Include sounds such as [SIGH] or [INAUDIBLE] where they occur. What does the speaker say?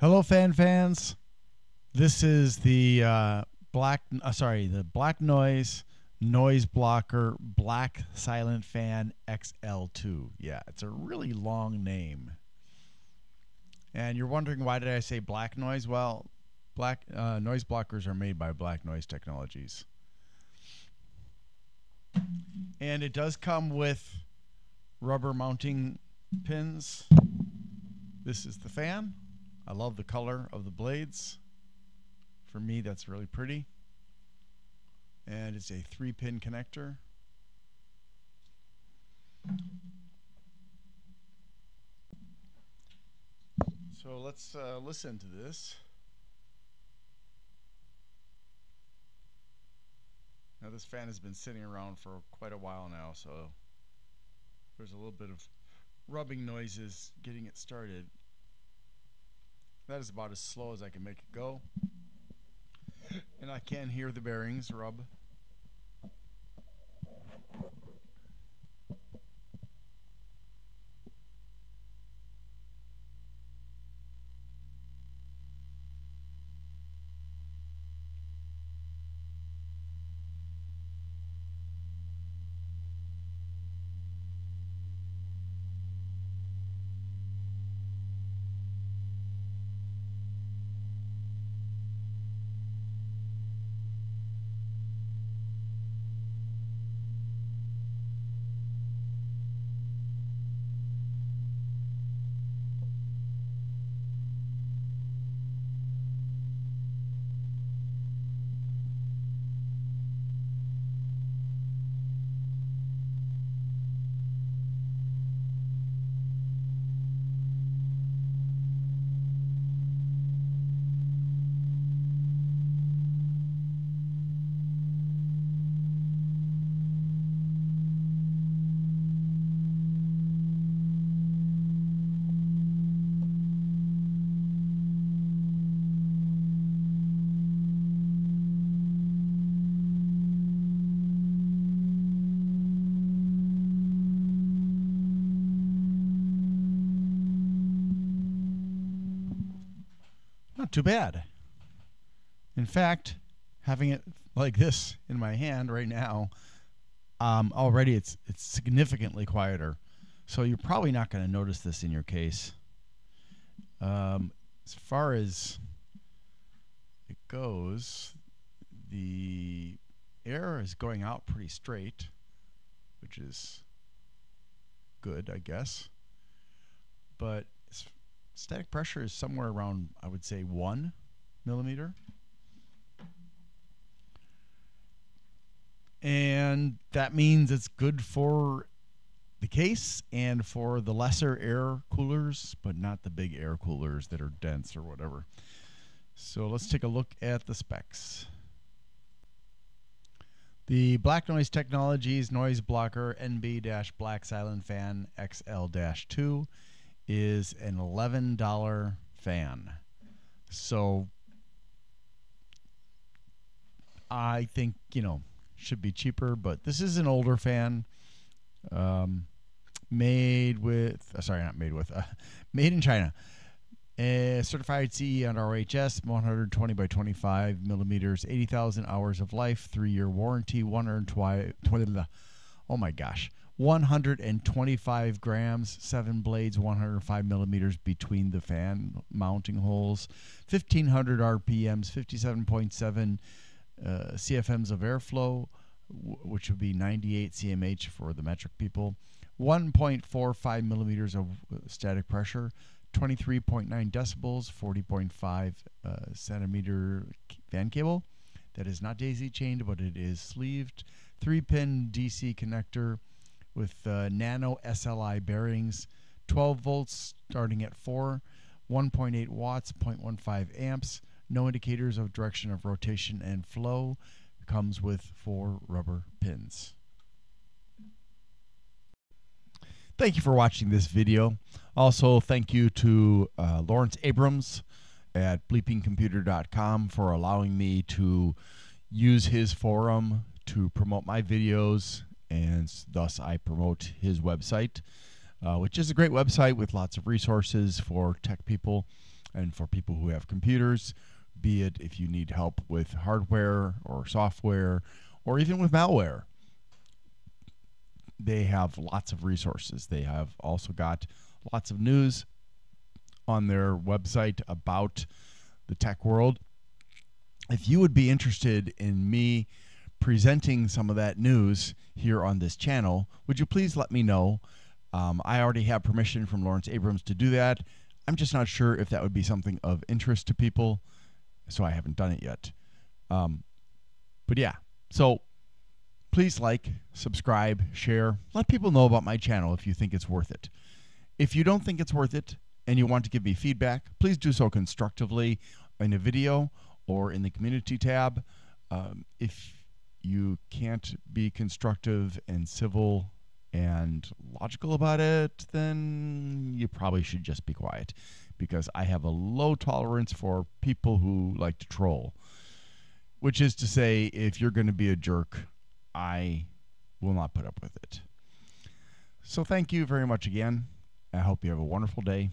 Hello, fan fans. This is the uh, black. Uh, sorry, the Black Noise Noise Blocker Black Silent Fan XL2. Yeah, it's a really long name. And you're wondering why did I say Black Noise? Well, black uh, noise blockers are made by Black Noise Technologies, and it does come with rubber mounting pins. This is the fan. I love the color of the blades. For me, that's really pretty. And it's a three pin connector. So let's uh, listen to this. Now, this fan has been sitting around for quite a while now, so there's a little bit of rubbing noises getting it started. That is about as slow as I can make it go. And I can hear the bearings rub. Too bad. In fact, having it like this in my hand right now, um, already it's it's significantly quieter. So you're probably not going to notice this in your case. Um, as far as it goes, the air is going out pretty straight, which is good, I guess. But static pressure is somewhere around, I would say, one millimeter. And that means it's good for the case and for the lesser air coolers, but not the big air coolers that are dense or whatever. So let's take a look at the specs. The Black Noise Technologies Noise Blocker NB Black Silent Fan XL 2 is an $11 fan. So I think, you know, should be cheaper, but this is an older fan. Um, made with, uh, sorry, not made with, uh, [LAUGHS] made in China. Certified CE on RoHS, 120 by 25 millimeters, 80,000 hours of life, three year warranty, 120, [LAUGHS] oh my gosh, 125 grams, seven blades, 105 millimeters between the fan mounting holes, 1500 RPMs, 57.7 uh, CFMs of airflow, which would be 98 CMH for the metric people, 1.45 millimeters of uh, static pressure, 23.9 decibels, 40.5 uh, centimeter fan cable. That is not daisy chained, but it is sleeved. Three pin DC connector with uh, nano SLI bearings, 12 volts starting at 4, 1.8 watts, 0.15 amps, no indicators of direction of rotation and flow, comes with four rubber pins. Thank you for watching this video. Also, thank you to uh, Lawrence Abrams at bleepingcomputer.com for allowing me to use his forum to promote my videos and thus I promote his website, uh, which is a great website with lots of resources for tech people. and for people who have computers, be it if you need help with hardware or software or even with malware. They have lots of resources. They have also got lots of news on their website about the tech world. If you would be interested in me presenting some of that news here on this channel, would you please let me know? Um, I already have permission from Lawrence Abrams to do that. I'm just not sure if that would be something of interest to people, so I haven't done it yet. Um, but yeah, so please like, subscribe, share, let people know about my channel if you think it's worth it. If you don't think it's worth it and you want to give me feedback, please do so constructively in a video or in the community tab. Um, if you can't be constructive and civil and logical about it, then you probably should just be quiet because I have a low tolerance for people who like to troll. Which is to say, if you're going to be a jerk, I will not put up with it. So, thank you very much again. I hope you have a wonderful day